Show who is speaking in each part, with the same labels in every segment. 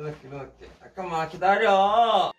Speaker 1: 넣을게 넣을게. 잠깐만 기다려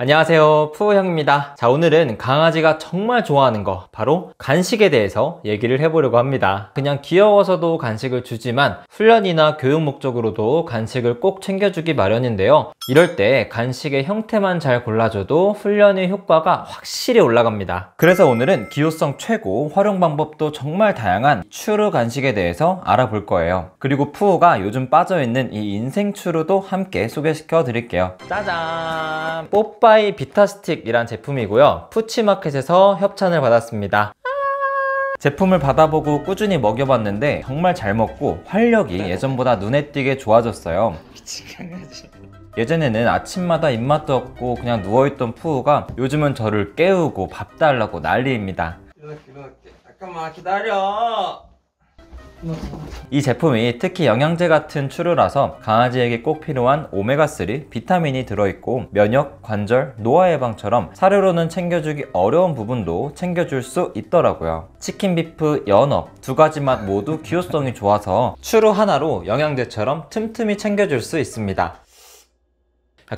Speaker 2: 안녕하세요. 푸우형입니다. 자 오늘은 강아지가 정말 좋아하는 거 바로 간식에 대해서 얘기를 해보려고 합니다. 그냥 귀여워서도 간식을 주지만 훈련이나 교육 목적으로도 간식을 꼭 챙겨주기 마련인데요. 이럴 때 간식의 형태만 잘 골라줘도 훈련의 효과가 확실히 올라갑니다. 그래서 오늘은 기호성 최고 활용 방법도 정말 다양한 추루 간식에 대해서 알아볼 거예요. 그리고 푸우가 요즘 빠져있는 이 인생 추루도 함께 소개시켜 드릴게요. 짜잔! 뽀빠 뽀빠이 비타스틱이란 제품이고요. 푸치마켓에서 협찬을 받았습니다. 제품을 받아보고 꾸준히 먹여봤는데 정말 잘 먹고 활력이 예전보다 눈에 띄게 좋아졌어요. 예전에는 아침마다 입맛도 없고 그냥 누워있던 푸우가 요즘은 저를 깨우고 밥 달라고 난리입니다.
Speaker 1: 넣을게 넣을게 잠깐만 기다려
Speaker 2: 이 제품이 특히 영양제 같은 추루라서 강아지에게 꼭 필요한 오메가3 비타민이 들어있고 면역, 관절, 노화 예방처럼 사료로는 챙겨주기 어려운 부분도 챙겨줄 수 있더라고요. 치킨, 비프, 연어 두 가지 맛 모두 기호성이 좋아서 추루 하나로 영양제처럼 틈틈이 챙겨줄 수 있습니다.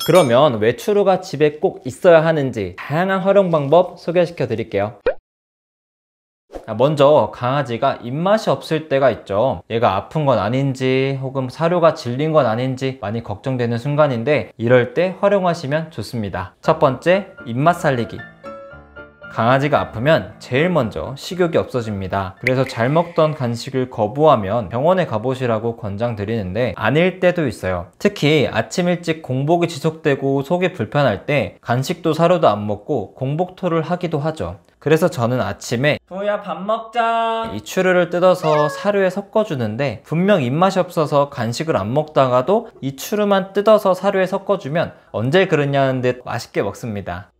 Speaker 2: 그러면 왜 추루가 집에 꼭 있어야 하는지 다양한 활용 방법 소개시켜 드릴게요. 먼저 강아지가 입맛이 없을 때가 있죠 얘가 아픈 건 아닌지 혹은 사료가 질린 건 아닌지 많이 걱정되는 순간인데 이럴 때 활용하시면 좋습니다 첫 번째 입맛 살리기 강아지가 아프면 제일 먼저 식욕이 없어집니다. 그래서 잘 먹던 간식을 거부하면 병원에 가보시라고 권장드리는데 아닐 때도 있어요. 특히 아침 일찍 공복이 지속되고 속이 불편할 때 간식도 사료도 안 먹고 공복토를 하기도 하죠. 그래서 저는 아침에 부야 밥 먹자 이 추루를 뜯어서 사료에 섞어주는데 분명 입맛이 없어서 간식을 안 먹다가도 이 추루만 뜯어서 사료에 섞어주면 언제 그러냐는 듯 맛있게 먹습니다.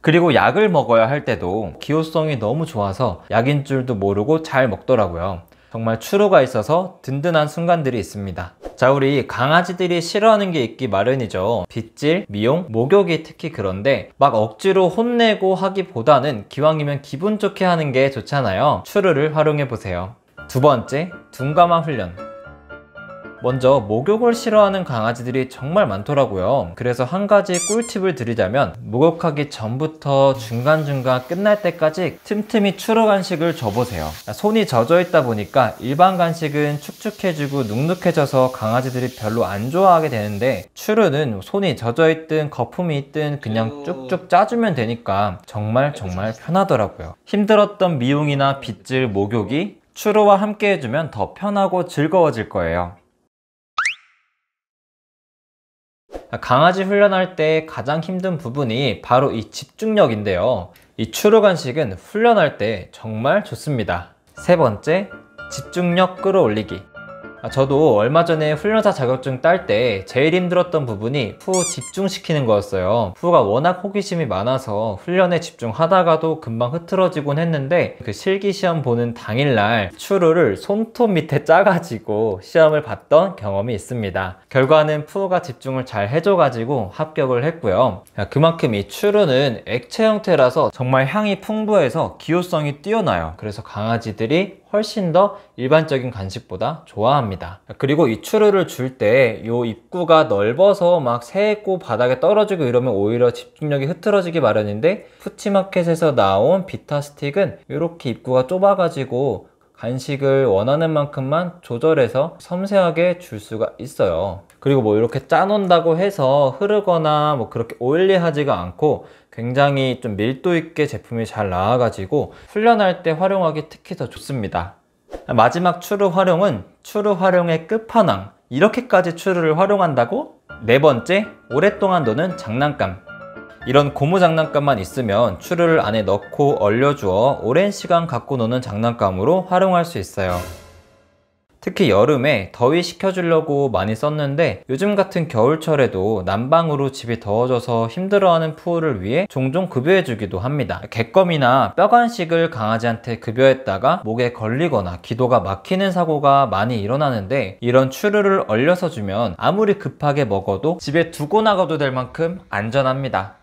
Speaker 2: 그리고 약을 먹어야 할 때도 기호성이 너무 좋아서 약인 줄도 모르고 잘 먹더라고요. 정말 추루가 있어서 든든한 순간들이 있습니다. 자, 우리 강아지들이 싫어하는 게 있기 마련이죠. 빗질, 미용, 목욕이 특히 그런데 막 억지로 혼내고 하기보다는 기왕이면 기분 좋게 하는 게 좋잖아요. 추루를 활용해 보세요. 두 번째, 둔감한 훈련. 먼저 목욕을 싫어하는 강아지들이 정말 많더라고요. 그래서 한 가지 꿀팁을 드리자면 목욕하기 전부터 중간중간 끝날 때까지 틈틈이 추러 간식을 줘보세요. 손이 젖어 있다 보니까 일반 간식은 축축해지고 눅눅해져서 강아지들이 별로 안 좋아하게 되는데 추르는 손이 젖어 있든 거품이 있든 그냥 쭉쭉 짜주면 되니까 정말 정말 편하더라고요. 힘들었던 미용이나 빗질, 목욕이 추루와 함께 해주면 더 편하고 즐거워질 거예요 강아지 훈련할 때 가장 힘든 부분이 바로 이 집중력인데요. 이 추루 간식은 훈련할 때 정말 좋습니다. 세 번째, 집중력 끌어올리기. 아, 저도 얼마 전에 훈련사 자격증 딸 때 제일 힘들었던 부분이 푸 집중시키는 거였어요. 푸가 워낙 호기심이 많아서 훈련에 집중하다가도 금방 흐트러지곤 했는데 그 실기시험 보는 당일날 추루를 손톱 밑에 짜가지고 시험을 봤던 경험이 있습니다. 결과는 푸가 집중을 잘 해줘가지고 합격을 했고요. 그만큼 이 추루는 액체 형태라서 정말 향이 풍부해서 기호성이 뛰어나요. 그래서 강아지들이 훨씬 더 일반적인 간식보다 좋아합니다. 그리고 이 추루를 줄때이 입구가 넓어서 막 새고 바닥에 떨어지고 이러면 오히려 집중력이 흐트러지기 마련인데 푸치마켓에서 나온 비타 스틱은 이렇게 입구가 좁아가지고 간식을 원하는 만큼만 조절해서 섬세하게 줄 수가 있어요. 그리고 뭐 이렇게 짜놓는다고 해서 흐르거나 뭐 그렇게 오일리하지가 않고 굉장히 좀 밀도 있게 제품이 잘 나와가지고 훈련할 때 활용하기 특히 더 좋습니다. 마지막 추루 활용은 추루 활용의 끝판왕. 이렇게까지 추루를 활용한다고? 네 번째, 오랫동안 노는 장난감 이런 고무 장난감만 있으면 추루를 안에 넣고 얼려주어 오랜 시간 갖고 노는 장난감으로 활용할 수 있어요 특히 여름에 더위 식혀주려고 많이 썼는데 요즘 같은 겨울철에도 난방으로 집이 더워져서 힘들어하는 푸우를 위해 종종 급여해주기도 합니다. 객검이나 뼈간식을 강아지한테 급여했다가 목에 걸리거나 기도가 막히는 사고가 많이 일어나는데 이런 추르를 얼려서 주면 아무리 급하게 먹어도 집에 두고 나가도 될 만큼 안전합니다.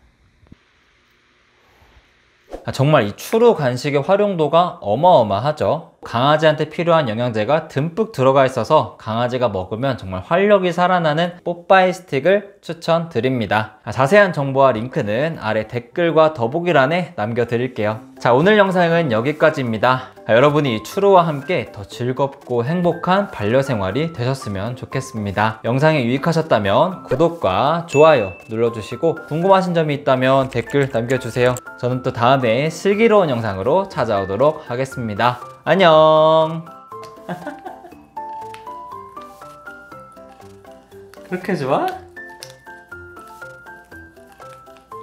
Speaker 2: 아, 정말 이 추루 간식의 활용도가 어마어마하죠. 강아지한테 필요한 영양제가 듬뿍 들어가 있어서 강아지가 먹으면 정말 활력이 살아나는 뽀빠이 스틱을 추천드립니다. 아, 자세한 정보와 링크는 아래 댓글과 더보기란에 남겨드릴게요. 자, 오늘 영상은 여기까지입니다. 아, 여러분이 이 추루와 함께 더 즐겁고 행복한 반려생활이 되셨으면 좋겠습니다. 영상이 유익하셨다면 구독과 좋아요 눌러주시고 궁금하신 점이 있다면 댓글 남겨주세요. 저는 또 다음에 슬기로운 영상으로 찾아오도록 하겠습니다. 안녕! 그렇게 좋아?